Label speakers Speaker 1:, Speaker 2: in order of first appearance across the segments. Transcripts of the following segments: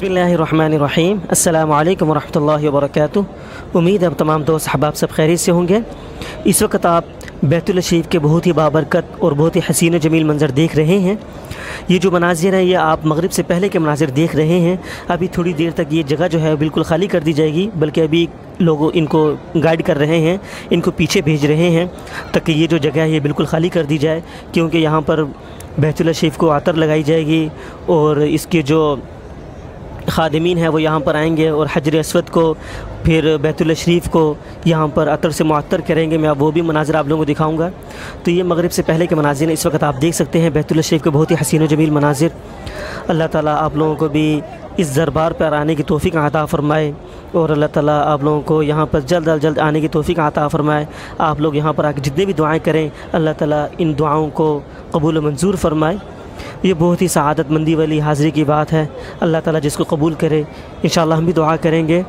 Speaker 1: बसमीम अल्लाम वरहमल वर्क उम्मीद अब तमाम दोस्त, अहबाब सब खैरियत से होंगे। इस वक्त आप बैतुल शरीफ के बहुत ही बाबरकत और बहुत ही हसीन जमील मंज़र देख रहे हैं। ये जो मनाजिर हैं, ये आप मगरब से पहले के मनाजिर देख रहे हैं। अभी थोड़ी देर तक ये जगह जो है बिल्कुल खाली कर दी जाएगी, बल्कि अभी लोग इनको गाइड कर रहे हैं, इनको पीछे भेज रहे हैं, ताकि ये जो जगह है, ये बिल्कुल खाली कर दी जाए, क्योंकि यहाँ पर बैतुल शरीफ को आतर लगाई जाएगी और इसके जो ख़ादमीन हैं, वो यहाँ पर आएँगे और हजर असवद को, फिर बैतुल शरीफ को यहाँ पर अतर से मुअत्तर करेंगे। मैं वो भी मनाजर आप लोगों को दिखाऊँगा। तो ये मगरब से पहले के मनाजिर इस वक्त आप देख सकते हैं, बैतुल शरीफ के बहुत ही हसीन जमील मनाजिर। अल्लाह ताला आप लोगों को भी इस दरबार पर आने की तोफ़ी अता फ़रमाए और अल्लाह ताला आप लोगों को यहाँ पर जल्द अज जल्द आने की तोफ़ी अता फ़रमाए। आप लोग यहाँ पर आके जितने भी दुआएँ करें, अल्लाह ताला इन दुआओं को कबूल मंजूर फ़रमाए। ये बहुत ही सआदतमंदी वाली हाज़िरी की बात है। अल्लाह ताला जिसको कबूल करे इन हम भी दुआ करेंगे।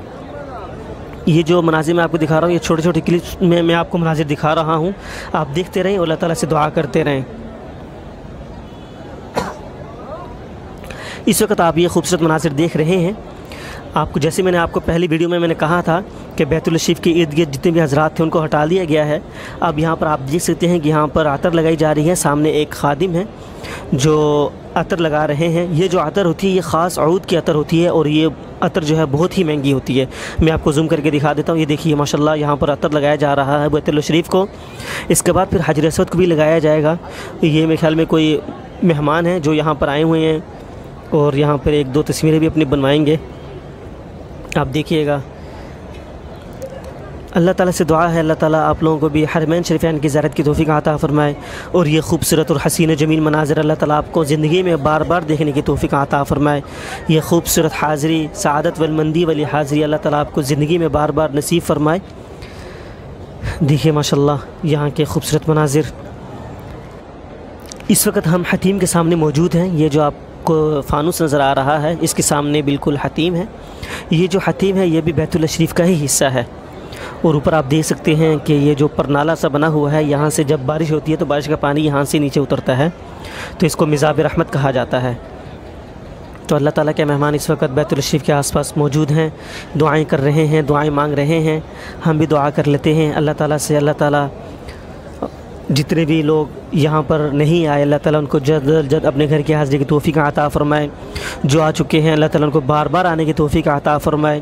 Speaker 1: ये जो मनाजिर मैं आपको दिखा रहा हूँ, ये छोटे छोटे क्लिप्स में मैं आपको मनाजिर दिखा रहा हूँ। आप देखते रहें और अल्लाह ताला से दुआ करते रहें। इस वक्त आप ये खूबसूरत मनाजिर देख रहे हैं। आपको जैसे मैंने आपको पहली वीडियो में मैंने कहा था कि बैतुल शरीफ के इर्द गिर्द जितने भी हजरात थे, उनको हटा दिया गया है। अब यहाँ पर आप देख सकते हैं कि यहाँ पर आतर लगाई जा रही है। सामने एक खादिम है जो अतर लगा रहे हैं। ये जो अतर होती है, ये ख़ास अरूद की अतर होती है और ये अतर जो है बहुत ही महँगी होती है। मैं आपको जूम करके दिखा देता हूँ। ये देखिए, माशाल्लाह, यहाँ पर अतर लगाया जा रहा है बैतुल शरीफ को। इसके बाद फिर हजर को भी लगाया जाएगा। ये मेरे ख्याल में कोई मेहमान हैं जो यहाँ पर आए हुए हैं और यहाँ पर एक दो तस्वीरें भी अपनी बनवाएँगे। आप देखिएगा। अल्लाह ताला से दुआ है, अल्लाह ताला आप लोगों को भी हरमैन शरीफान की ज़्यारत की तोफ़ी आता फ़रमाए और ये खूबसूरत और हसीन ज़मीन मनाजर अल्लाह ताला आपको ज़िंदगी में बार बार देखने की तोफ़ी आता फ़रमाए। ये खूबसूरत हाज़री, सदत वलमंदी वाली हाज़री अल्लाह ताला आपको ज़िंदगी में बार बार नसीब फ़रमाए। देखिए माशा यहाँ के खूबसूरत मनाजिर। इस वक्त हम हतीम के सामने मौजूद हैं। ये जो आपको फ़ानूस नज़र आ रहा है, इसके सामने बिल्कुल हतीम है। ये जो हतीम है, ये भी बैतुल शरीफ का ही हिस्सा है। और ऊपर आप देख सकते हैं कि ये जो परनाला सा बना हुआ है, यहाँ से जब बारिश होती है तो बारिश का पानी यहाँ से नीचे उतरता है। तो इसको मिज़ाब रहमत कहा जाता है। तो अल्लाह ताला के मेहमान इस वक्त बैतुल शरीफ के आसपास मौजूद हैं, दुआएँ कर रहे हैं, दुआएँ मांग रहे हैं। हम भी दुआ कर लेते हैं। अल्लाह ताला से अल्लाह ताला जितने भी लोग यहाँ पर नहीं आए, अल्लाह ताला उनको जल्द जल्द अपने घर की हाजिरी की तोफ़ी का अता फ़रमाए। जो आ चुके हैं, अल्लाह ताला उनको बार बार आने की तोफ़ी का अता फ़रमाए।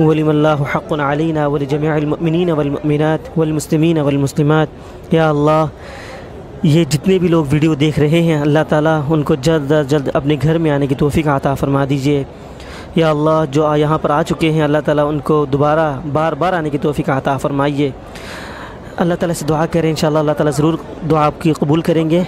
Speaker 1: हक़्क़ुन अलैना व लिजमीइल मुमिनीन वल मुमिनात वल मुस्लिमीन वल मुस्लिमात या जितने भी लोग वीडियो देख रहे हैं, अल्लाह ताला उनको जल्द अज जल्द अपने घर में आने की तोफ़ी अता फ़रमा दीजिए। या अल्लाह, जो यहाँ पर आ चुके हैं, अल्लाह ताला उनको दोबारा, बार बार आने की तोफ़ी अता फ़रमाइए। अल्लाह ताला से दुआ करें इन अल्लाह ताला ज़रूर दुआ आपकी कबूल करेंगे।